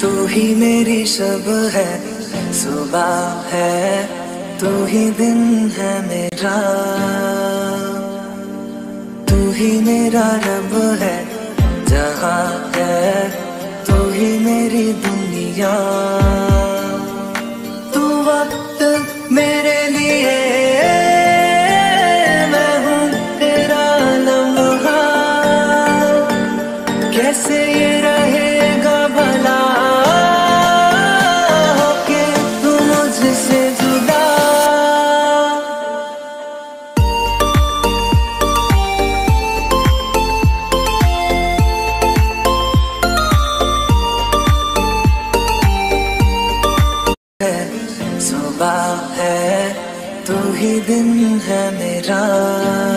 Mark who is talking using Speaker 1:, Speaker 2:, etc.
Speaker 1: तू ही मेरी शब है, सुबह है, तू ही दिन है मेरा। तू ही मेरा रब है, जहाँ है, तू ही मेरी दुनिया। तू वक्त मेरे लिए, मैं हूँ तेरा लम्हा। कैसे ये रहेगा सुबह है तू ही दिन है मेरा।